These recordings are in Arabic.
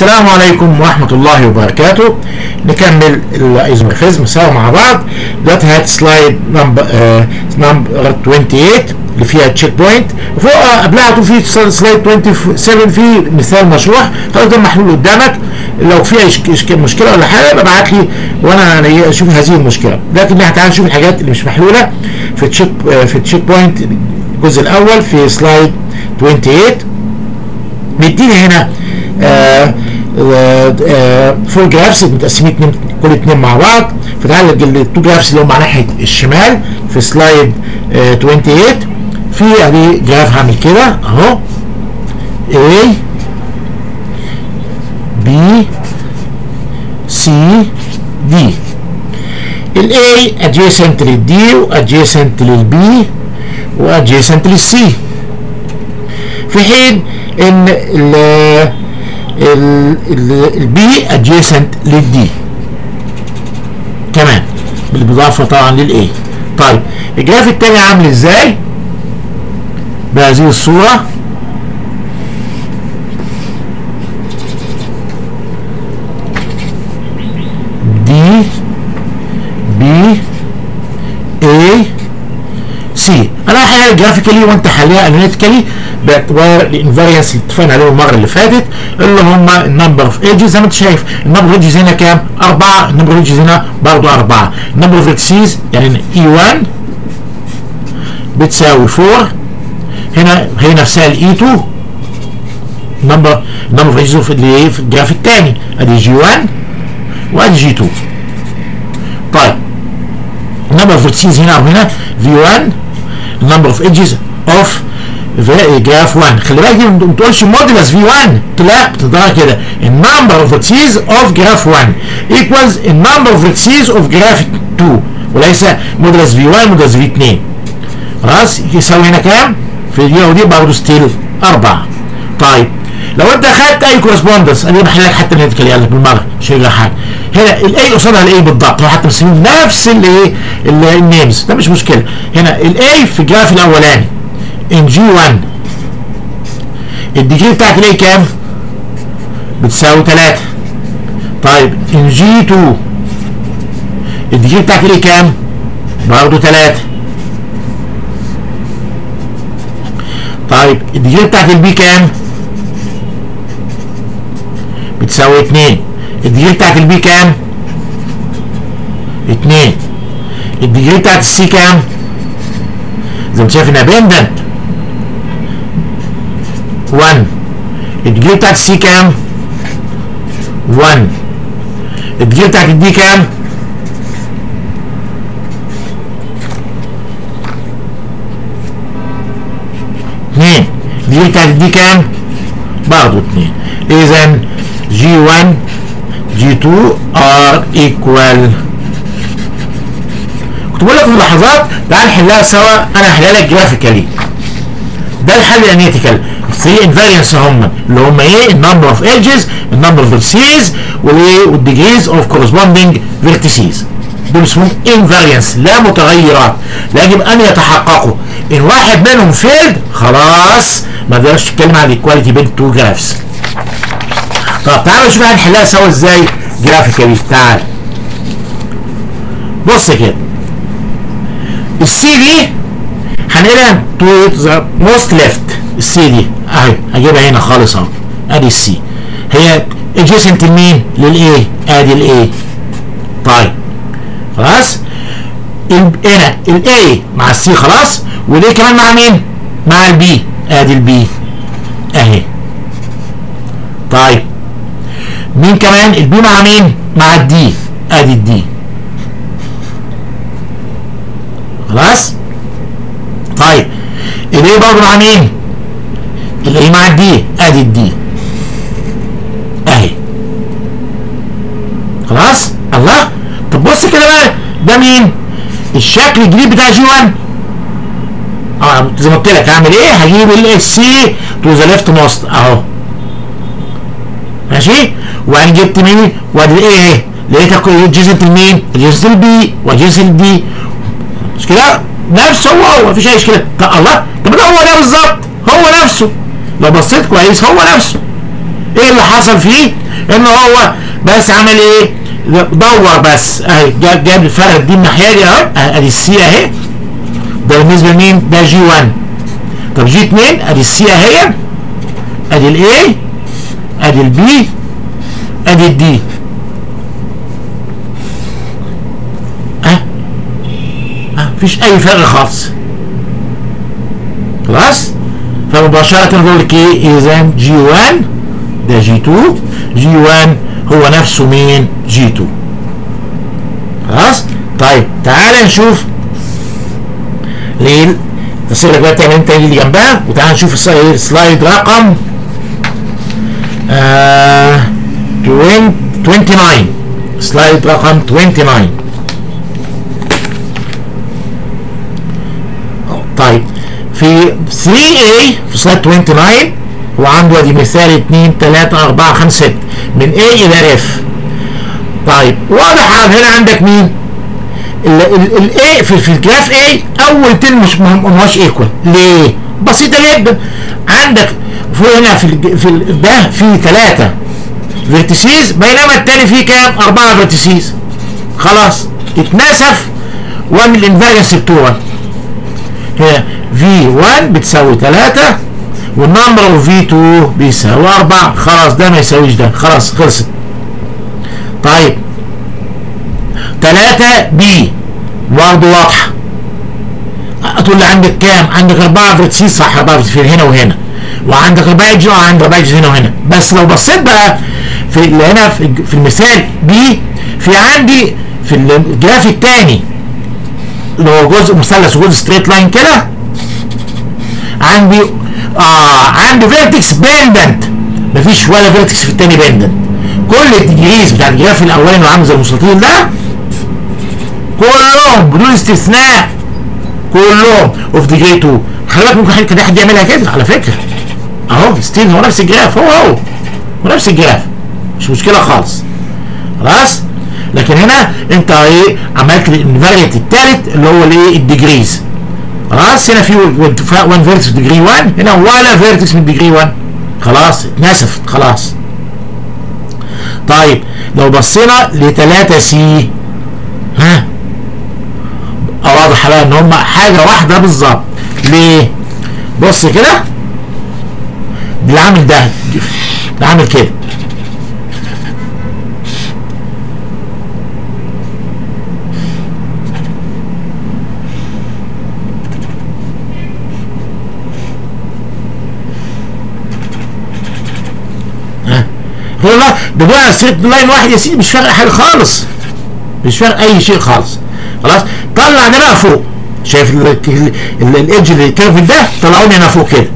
السلام عليكم ورحمة الله وبركاته. نكمل ال isomorphism سوا مع بعض. دلوقتي هات slide number آه number 28 اللي فيها check point فوق قبلها في slide 27 في مثال مشروح. خلاص ده محلول قدامك. لو في مشكلة ولا حاجة ابعت لي وأنا أشوف هذه المشكلة. لكن تعالى نشوف الحاجات اللي مش محلولة. في check في ال check point الجزء الأول في slide 28 بيديني هنا. آه آه four graphs متقسمين اتنين كل اتنين مع بعض. فتعالى ال two graphs اللي هم على ناحية الشمال في slide آه 28 في ادي graph هعمل كده اهو. A B C D. ال A adjacent لل D adjacent لل B adjacent لل C. في حين إن ال B adjacent لل D. كمان بالإضافة طبعا لل A طيب ال graph الثاني عامل إزاي؟ بهذه الصورة. D B A C أنا هحلها graphically وأنت حلها analytically باعتبار ال invariants اللي اتفقنا عليه المره اللي فاتت. اللي هم ال number of edges زي ما انت شايف ال number of edges هنا كام؟ أربعة ال number of edges هنا برضه أربعة. ال number of vertices يعني E 1 بتساوي 4 هنا هي نفسها ال E 2 number ال number of edges اللي إيه في ال graph الثاني. أدي G 1 وأدي G 2 طيب ال number of vertices هنا وهنا V 1 number of edges of graph 1 خلي بالك ما تقولش modulus V 1 لا بتقدرها كده. ال number of vertices of graph 1 equals ال number of vertices of graph 2 وليس modulus V 1 modulus V 2 خلاص يساوي هنا كام؟ في دي ودي برضه still 4 طيب لو انت اخدت أي correspondence أنا بحل لك حتى نتكلم. يلا بالمرة. مش هيجي حاجة هنا ال A قصادها ال A بالضبط. هو حتى مسمين نفس الايه ال names ده مش مشكلة. هنا ال A في ال graph الأولاني. in G 1 ال degree بتاعت ال A كام؟ بتساوي 3 طيب in G 2 ال degree بتاعت ال A كام؟ برضه 3 طيب ال degree بتاعت ال B كام؟ بتساوي 2 ال degree بتاعت ال B كام؟ 2 ال degree بتاعت ال C كام؟ زي ما انت شايف إنها pendant 1 ال degree بتاعت ال C كام؟ 1 ال degree بتاعت ال D كام؟ ال degree بتاعت ال D كام؟ برضه 2 اذا G1 G2 are equal. كنت بقول لك في اللحظات تعال نحلها سوا أنا هحلها لك graphically ده الحل ال analytical 3 invariants هم اللي هم إيه ال number of edges ال number of vertices والايه وال degrees of corresponding vertices دول اسمهم invariants لا متغيرات يجب ان يتحققوا ان واحد منهم failed خلاص ما تقدرش تتكلم عن ال equality بين two graphs طب تعالوا نشوف هنحلها سوا إزاي graphically تعال بص كده ال C دي هنقلها to most left ال C دي. أهي هجيبها هنا خالص أهو. أدي ال C. هي adjacent لمين؟ لل A؟ أدي ال A طيب. خلاص؟ هنا ال A مع ال C خلاص؟ وال A كمان مع مين؟ مع ال B. أدي ال B. أهي. طيب. مين كمان؟ ال B مع مين؟ مع ال D. أدي ال D. خلاص؟ طيب. ال A برضه مع مين؟ ال A مع ال D آدي ال D. أهي. خلاص؟ الله؟ طب بص كده بقى ده مين؟ الشكل الجديد بتاع G 1 آه زي ما قلت لك هعمل إيه؟ هجيب ال C to the left most أهو. ماشي؟ وبعدين جبت مين؟ وأدي إيه؟ لقيتك جزء المين جزء ال B وجزء ال D مش كده؟ نفس هو هو مفيش أي طب الله. طب ده هو ده بالظبط. هو نفسه. لو بصيت كويس هو نفسه. إيه اللي حصل فيه؟ إن هو بس عمل إيه؟ دور بس. أهي جاب جاب الفرق دي الناحية دي أهو. أدي ال C أهي. ده بالنسبة لمين؟ ده جي 1 طب جي 2 أدي السي أهي. أدي ال A أدي ال B أدي ال D أه؟ أه مفيش أي فرق خالص. خلاص؟ فمباشرة نقول لك إيه؟ اذا جي 1 ده جي 2 جي 1 هو نفسه مين؟ G 2 خلاص؟ طيب تعال نشوف. ليه تصير لك بقى تعمل انت اللي جنبها وتعال نشوف ال slide slide رقم آه 29 slide رقم 29 طيب في 3A في slide 29 هو عنده ادي مثال 2 3 4 5 6 من A إلى F. طيب واضح هنا عندك مين؟ ال A في, في ال graph A أول term مش هوش equal ليه؟ بسيطة جدا. عندك فوق هنا في ال في ال ده في ثلاثة. vertices بينما الثاني فيه كام؟ أربعة vertices خلاص اتنسف ومن ال invariants بتوعه هنا. V1 بتساوي 3 وال number of V2 بيساوي 4 خلاص ده ما يساويش ده. خلاص خلصت. طيب. 3 B. برضه واضحة. تقول لي عندك كام؟ عندك 4 vertices صح 4 vertices هنا وهنا. وعندك 4 edge آه عندك 4 edge هنا وهنا. بس لو بصيت بقى في هنا في, في المثال B في عندي في ال graph الثاني اللي هو جزء مثلث وجزء straight line كده عندي آه عندي vertex pendant مفيش ولا vertex في الثاني pendant كل ال degrees بتاع ال graph الأولاني اللي عامل زي المستطيل ده كلهم بدون استثناء كلهم. of degree 2 خلي بالك ممكن حد يعملها كده على فكرة. أهو still هو نفس ال graph هو هو هو نفس ال graph. مش مشكلة خالص. خلاص؟ لكن هنا أنت إيه عملت ال invariant الثالث اللي هو الايه ال degrees خلاص هنا في 1 vertex degree 1 هنا ولا vertex من degree 1 خلاص اتنسفت خلاص. طيب لو بصينا ل 3 سي ها؟ واضح بقى إن هم حاجة واحدة بالظبط. ليه؟ بص كده. اللي عامل ده اللي عامل كده. ده بقى straight line واحد يا سيدي مش فارق حاجة خالص. مش فارق أي شيء خالص. خلاص؟ طلع ده بقى فوق. شايف ال edge اللي ال curve ده طلعوني هنا فوق كده.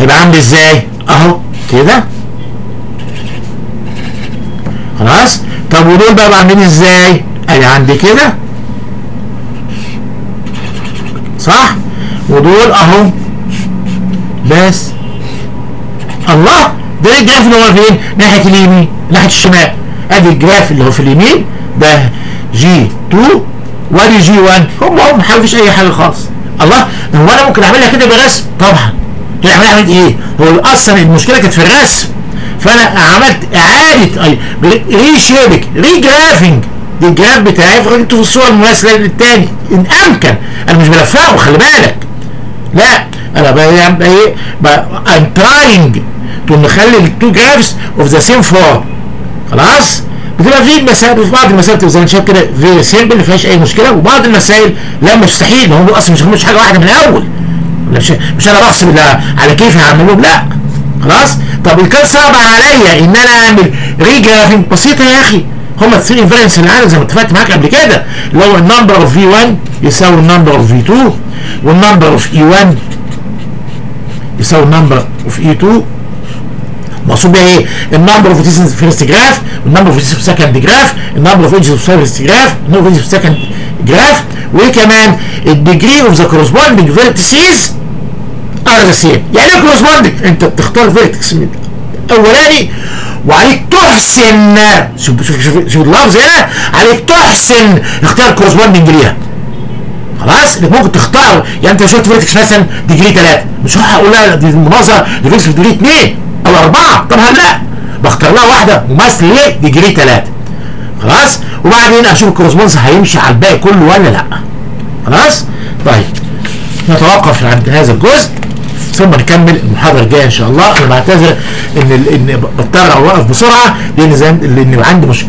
هيبقى عامل إزاي؟ أهو كده. خلاص؟ طب ودول بقى عاملين إزاي؟ ادي عندي كده. صح؟ ودول أهو. بس. الله! ده ال graph اللي هو فين؟ ناحية اليمين ناحية الشمال. أدي ال graph اللي هو في اليمين ده G 2 وأدي G 1 هم هم ما فيش أي حاجة خالص. الله هو أنا ممكن اعملها كده برسم طبعا. هي عملها عملت إيه؟ هو أصلا المشكلة كانت في الرسم. فأنا عملت إعادة reshaping regraphing دي ال graph بتاعي فقلت في الصورة المماثله للتاني. إن أمكن. أنا مش بلفقه خلي بالك. لا أنا بقى إيه؟ I'm trying. To نخلي ال two graphs of the same form خلاص؟ بتبقى في مسائل في بعض المسائل بتبقى زي ما انت شايف كده very simple ما فيهاش أي مشكلة. وبعض المسائل لا مستحيل. هم أصلا مش مش حاجة واحدة من الأول. مش, مش أنا بحسب على كيف هعملهم. لا. خلاص؟ طب كان صعب عليا إن أنا أعمل regraphing بسيطة يا أخي. هم ال three invariants اللي عندي زي ما اتفقت معاك قبل كده. اللي هو ال number of V 1 يساوي ال number of V 2 وال number of E 1 يساوي ال number of E 2 مقصود بيها إيه؟ ال number of vertices first graph وال number of vertices second graph ال number of edges first graph ال number of edges second graph وكمان ال degree of the corresponding vertices are the same يعني إيه corresponding؟ أنت بتختار vertex من الاولاني وعليك تحسن شوف شوف شوف, شوف اللفظ هنا عليك تحسن اختيار corresponding ليها. خلاص؟ إنك ممكن تختار يعني أنت شفت vertex مثلا degree 3 مش هقول لها دي المناظره دي vertex degree 2 4 طبعا لا. بختار لها واحدة. مماثله degree 3 خلاص؟ وبعدين أشوف ال correspondence هيمشي على الباقي كله ولا لا. خلاص؟ طيب. نتوقف عند هذا الجزء. ثم نكمل المحاضرة الجاية إن شاء الله. أنا بعتذر إن إن بضطر أوقف بسرعة. لأن زي لأن عندي مش